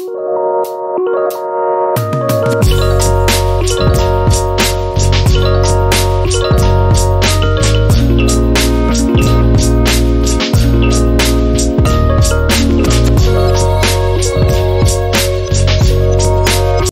Música